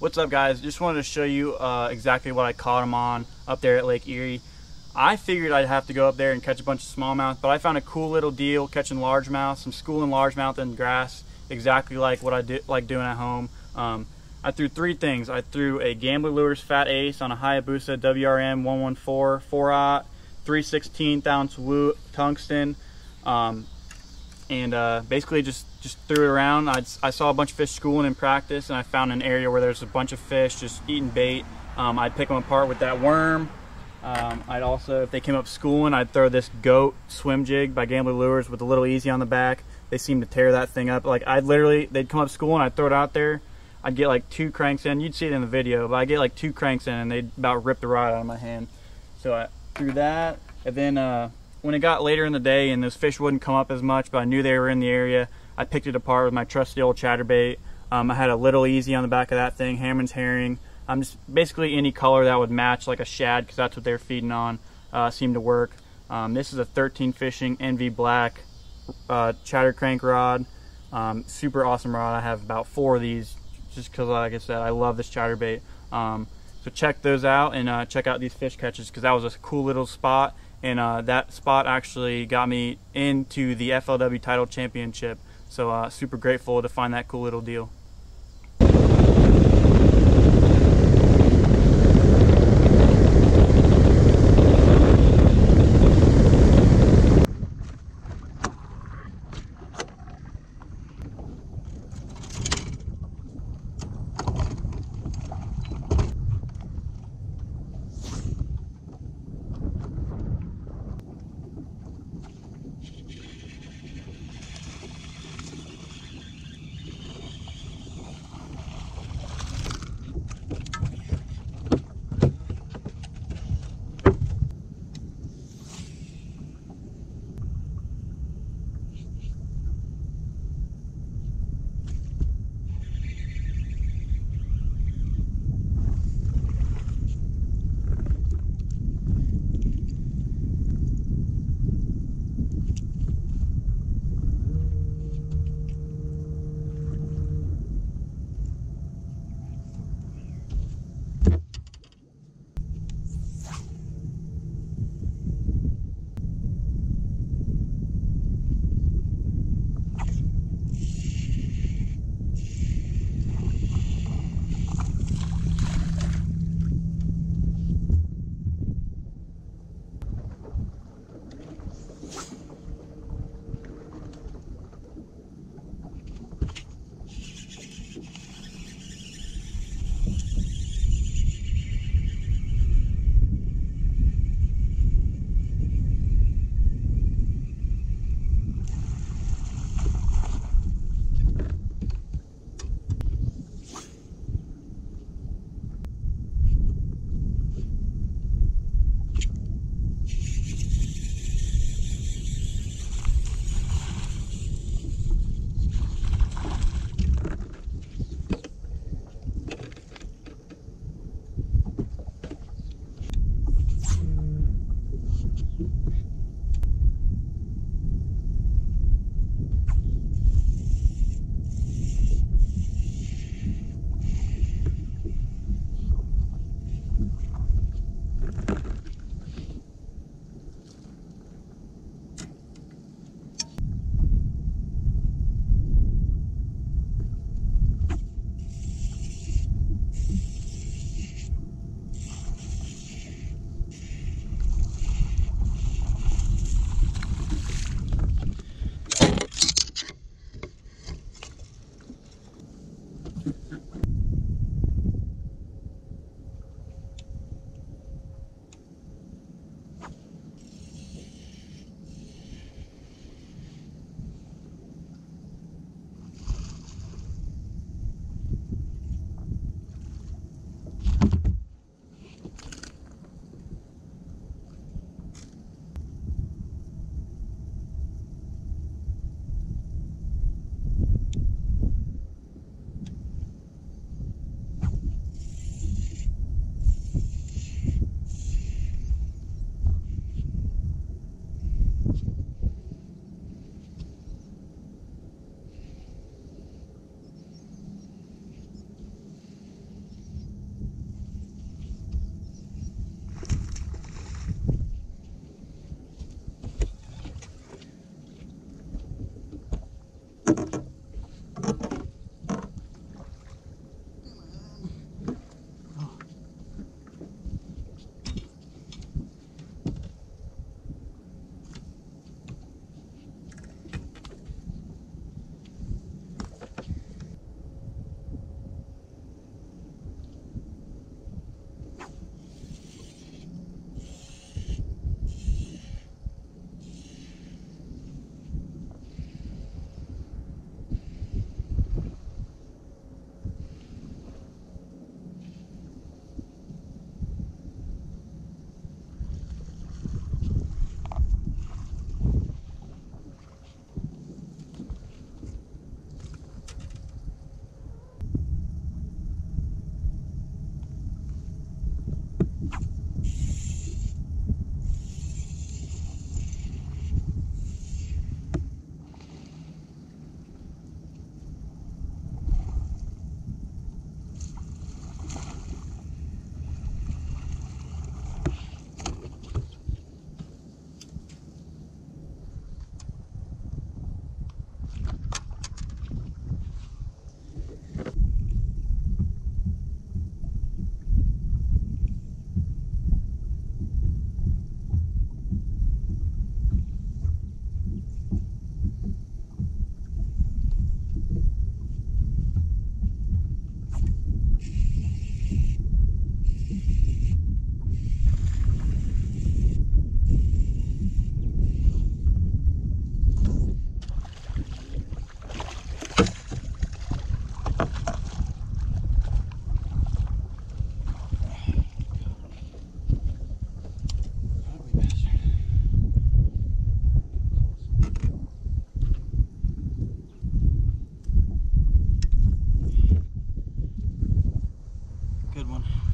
What's up guys? Just wanted to show you uh, exactly what I caught them on up there at Lake Erie. I figured I'd have to go up there and catch a bunch of smallmouth, but I found a cool little deal catching largemouth, some schooling largemouth in grass, exactly like what I do, like doing at home. Um, I threw three things. I threw a Gambler Lures Fat Ace on a Hayabusa WRM 114 4-aught, 316 ounce tungsten, um, and uh, basically just just threw it around. I'd, i saw a bunch of fish schooling in practice, and I found an area where there's a bunch of fish just eating bait. Um, I'd pick them apart with that worm. Um, I'd also, if they came up schooling, I'd throw this goat swim jig by Gambler Lures with a Little EZ on the back. They seemed to tear that thing up. Like I'd literally, they'd come up schooling, I'd throw it out there. I'd get like two cranks in. You'd see it in the video, but I get like two cranks in, and they'd about rip the rod out of my hand. So I threw that, and then uh, when it got later in the day and those fish wouldn't come up as much, but I knew they were in the area, I picked it apart with my trusty old chatterbait. Um, I had a Little EZ on the back of that thing, Hammond's herring. I'm um, just basically any color that would match like a shad because that's what they're feeding on uh, seemed to work. Um, this is a 13 fishing Envy black uh, chatter crank rod. Um, super awesome rod. I have about four of these just because like I said, I love this chatterbait. Um, so check those out and uh, check out these fish catches because that was a cool little spot and uh, that spot actually got me into the FLW title championship. So uh, super grateful to find that cool little deal.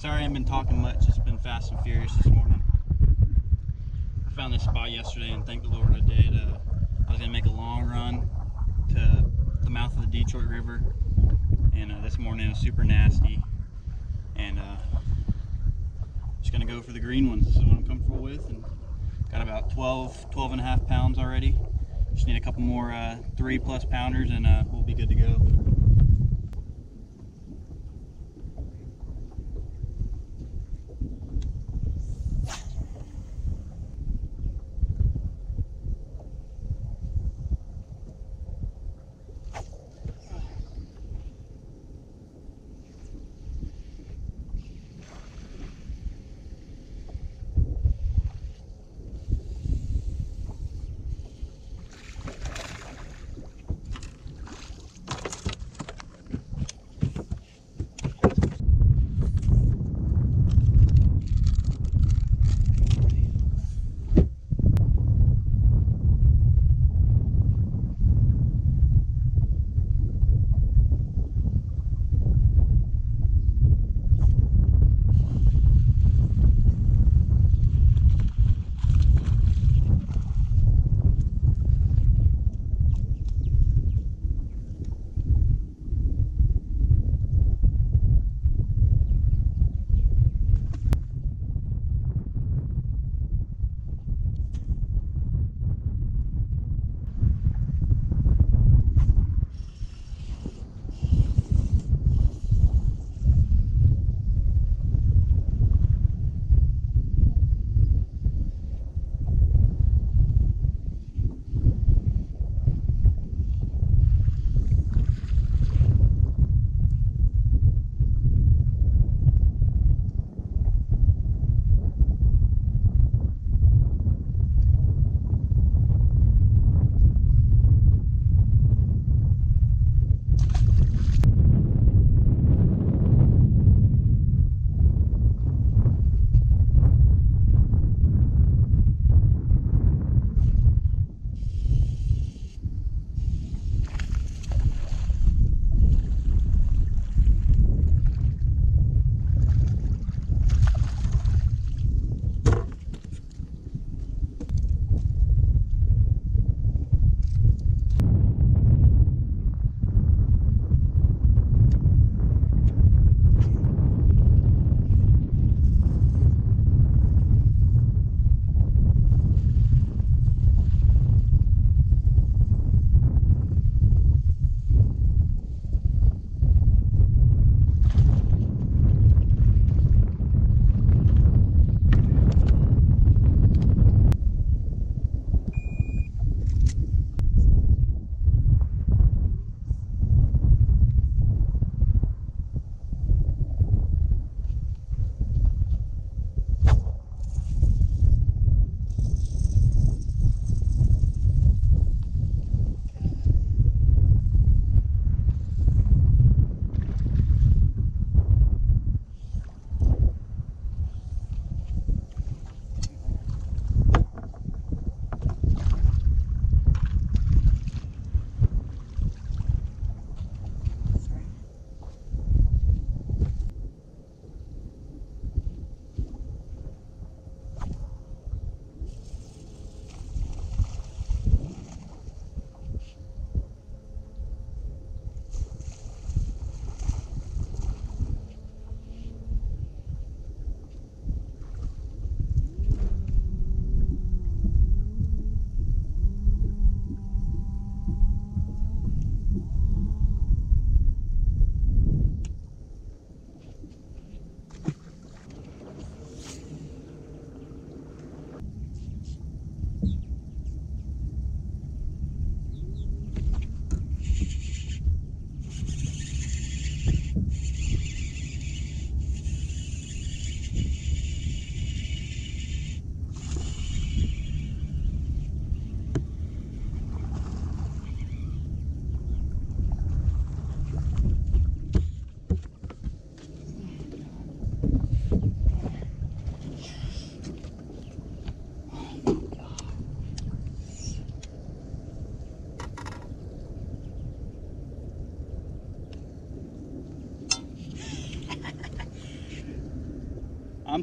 Sorry I haven't been talking much. It's been fast and furious this morning. I found this spot yesterday and thank the Lord I did. Uh, I was going to make a long run to the mouth of the Detroit River. And uh, this morning it was super nasty. And uh, just going to go for the green ones. This is what I'm comfortable with. And got about 12, 12 and a half pounds already. Just need a couple more uh, three plus pounders and uh, we'll be good to go.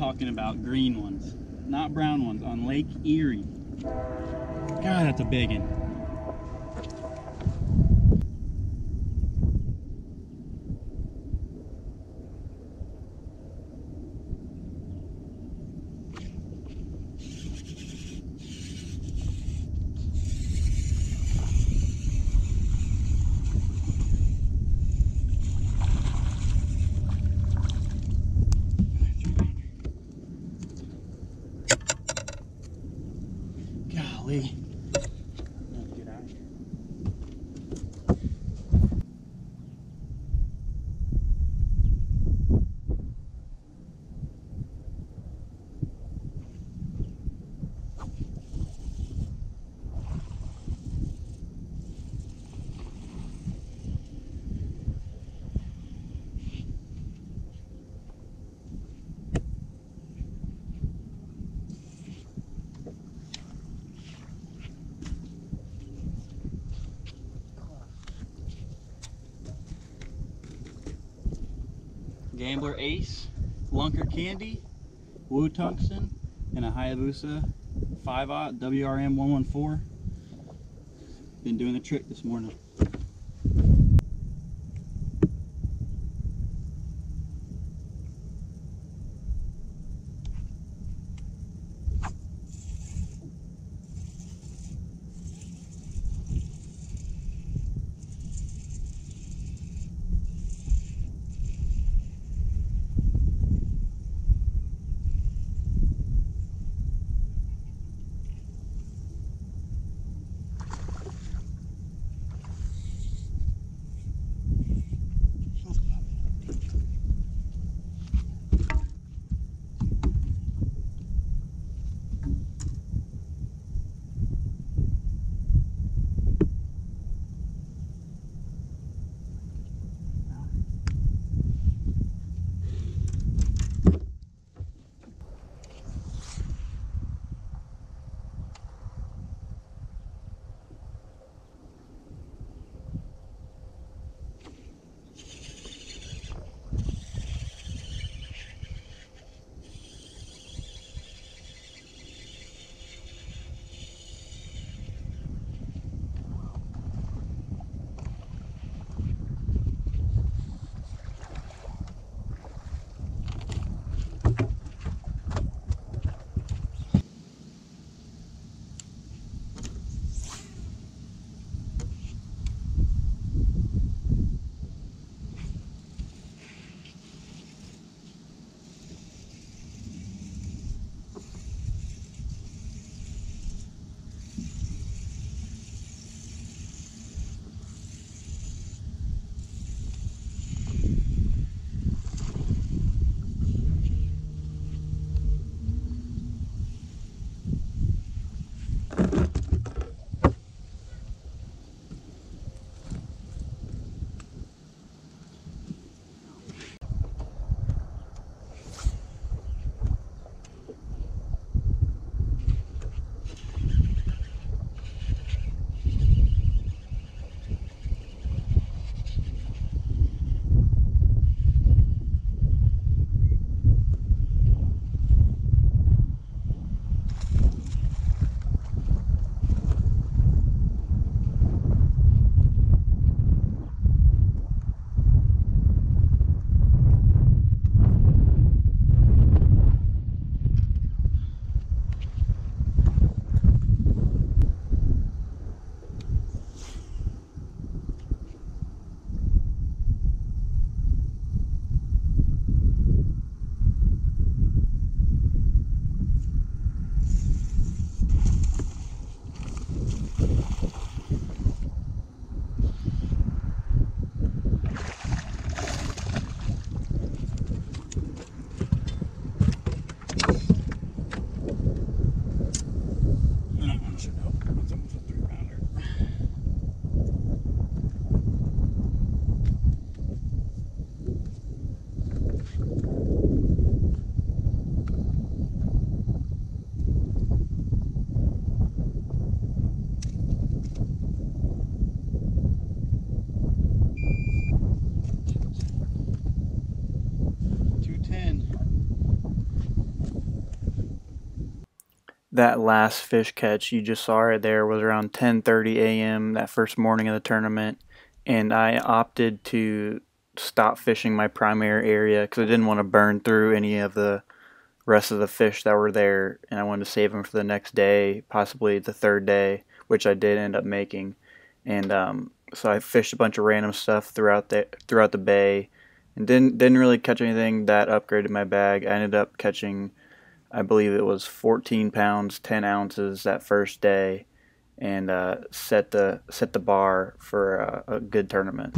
Talking about green ones, not brown ones, on Lake Erie. God, that's a big one. Gambler Ace, Lunker Candy, Wu Tungsten, and a Hayabusa 5-aught WRM 114. Been doing the trick this morning. That last fish catch you just saw right there was around 10:30 a.m. that first morning of the tournament, and I opted to stop fishing my primary area because I didn't want to burn through any of the rest of the fish that were there, and I wanted to save them for the next day, possibly the third day, which I did end up making. And um, so I fished a bunch of random stuff throughout the throughout the bay, and didn't didn't really catch anything that upgraded my bag. I ended up catching, I believe it was 14 pounds 10 ounces that first day, and uh, set the set the bar for a, a good tournament.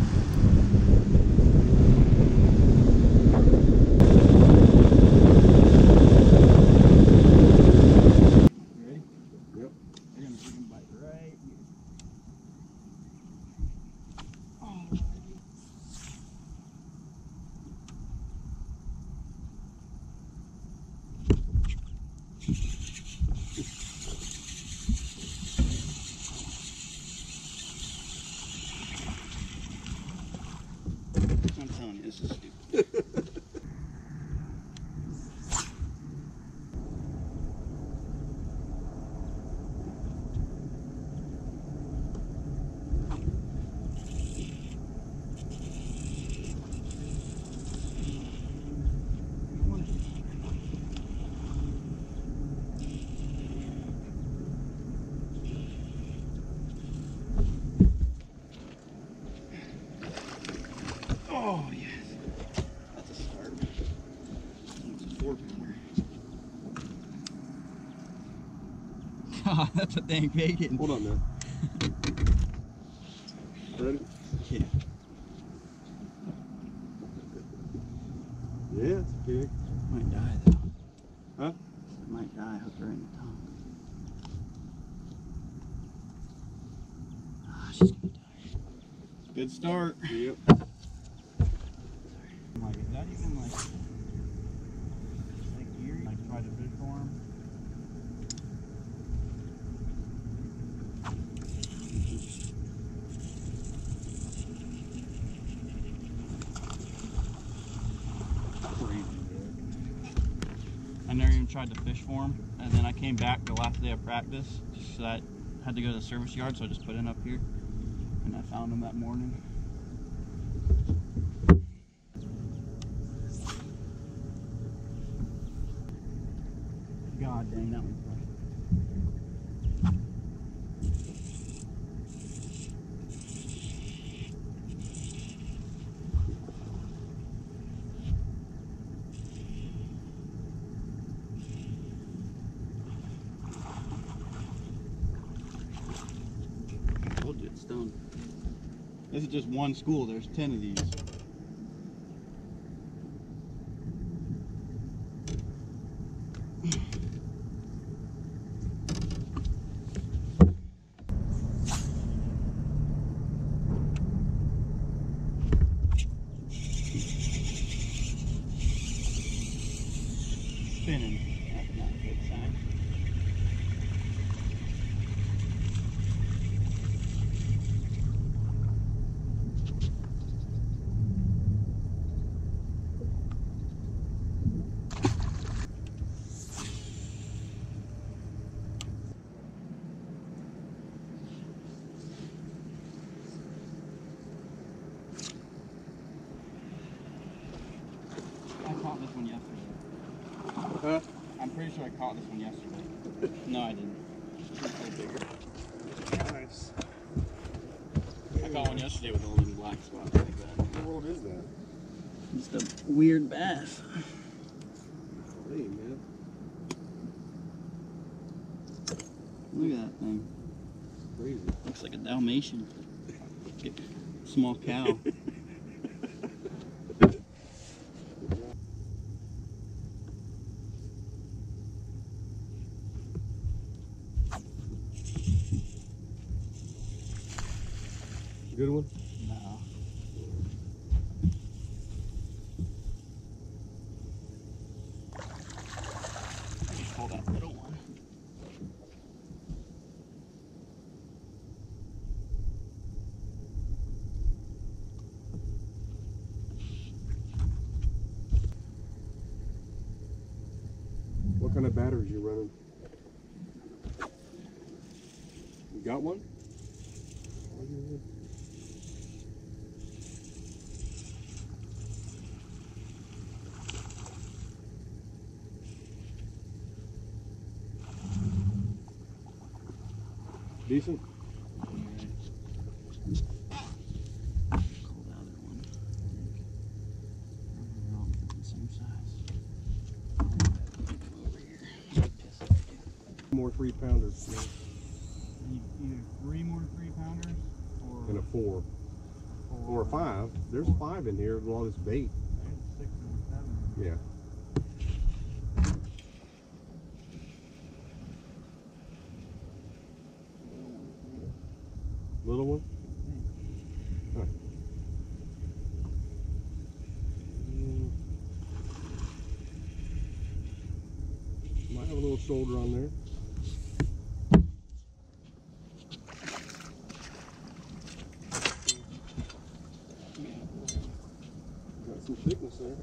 God, that's a dang bacon. Hold on, man. Ready? Yeah. Yeah, it's big. Might die though. Huh? It might die hooked her in the tongue. Ah, she's gonna die. Good start. Yep. Like, is that even like Lake Erie? Like try to fish for him? Crazy good. I never even and then I came back the last day of practice, so I had to go to the service yard, so I just put in up here, and I found him that morning. God dang, that one's fresh. Told you it's done. This is just one school. There's ten of these. Spinning. That's not a good sign. I caught this one yesterday. Huh? I'm pretty sure I caught this one yesterday. no, I didn't. It's a little bigger. Nice. I caught one yesterday with a little black spot like that. What world is that? Just a weird bass. Hey, man. Look at that thing. Crazy. Looks like a Dalmatian. Small cow. Good one? no. I just pulled that little one. What kind of batteries you running? You got one? Decent. Cold other one. They're all the same size. Over here. More three pounders yeah. Either three more three pounders or and a four. Or a five. There's five in here with all this bait. Six and seven. Yeah. Little one? Huh. Mm. Might have a little shoulder on there. Got some thickness there.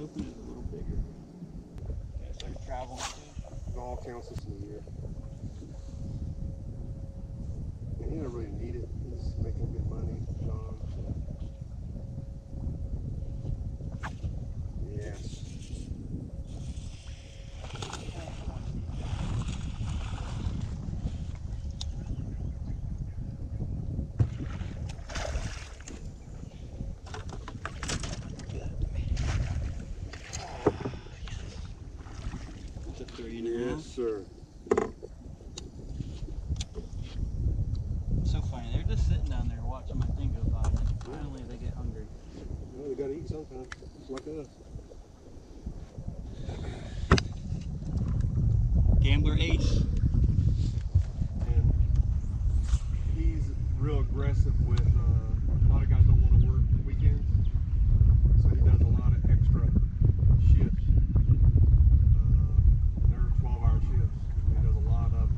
It's a little bigger. So you're traveling. It all counts this in the year. And he don't really need it. He's making good money, Sean. So. Yes. It's a three and Sir. So funny. They're just sitting down there watching my thing go by. And finally, they get hungry. Well, they gotta eat sometime. Just like us. Gambler Ace. And he's real aggressive with, uh, a lot of guys don't want to work weekends. So he does a lot of extra shifts. Uh, and they're 12 hour shifts. He does a lot of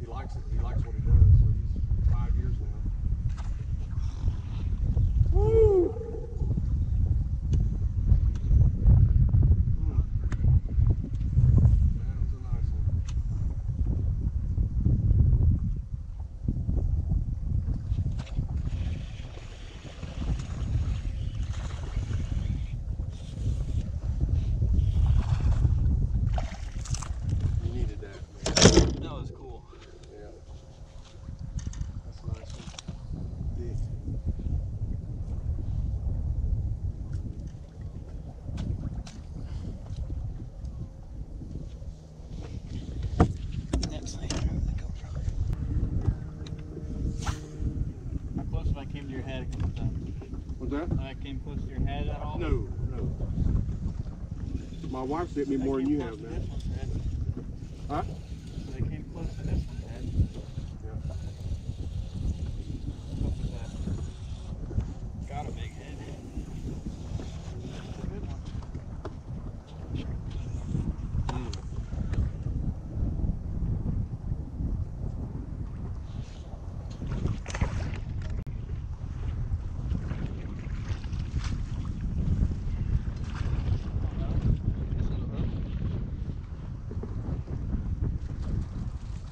He likes it. He likes what he does. So he's five years now. Woo! Mm. That was a nice one. You needed that, man. That was cool. Yeah. That's a nice one. Big. Next thing, the GoPro. How close if I came to your head a couple times? What's that? If I came close to your head at all? No, no. My wife's hit me more than you have, man. this one's head. Huh? If I came close to this one's head. Yeah. What was that? Got a big head. That's a good one.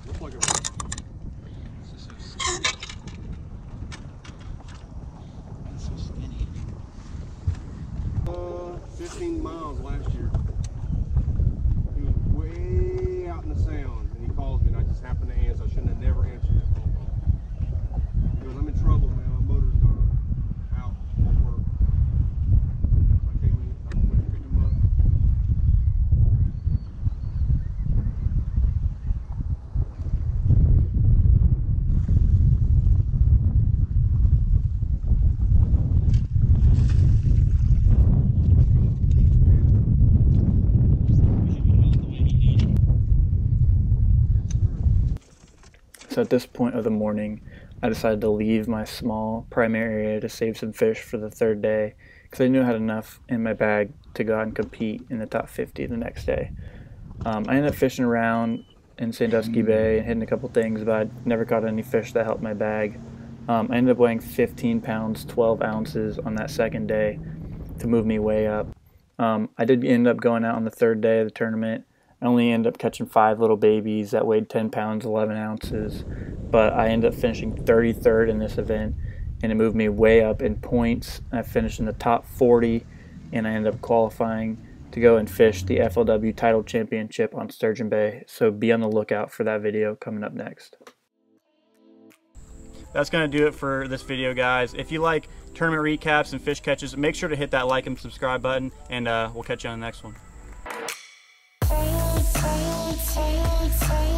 Looks like a This is so skinny. That's so skinny. Uh, 15 miles last year. He was way out in the sound, and he calls me, and I just happened to answer. I shouldn't have never answered that phone call. He goes, I'm in trouble, man. My motor's gone. So at this point of the morning, I decided to leave my small primary area to save some fish for the third day because I knew I had enough in my bag to go out and compete in the top 50 the next day. Um, I ended up fishing around in Sandusky Bay and hitting a couple things, but I never caught any fish that helped my bag. Um, I ended up weighing 15 pounds, 12 ounces on that second day to move me way up. Um, I did end up going out on the third day of the tournament. I only ended up catching five little babies that weighed 10 pounds, 11 ounces, but I ended up finishing 33rd in this event, and it moved me way up in points. I finished in the top 40, and I ended up qualifying to go and fish the FLW Title Championship on Sturgeon Bay. So be on the lookout for that video coming up next. That's going to do it for this video, guys. If you like tournament recaps and fish catches, make sure to hit that like and subscribe button, and uh, we'll catch you on the next one. nights.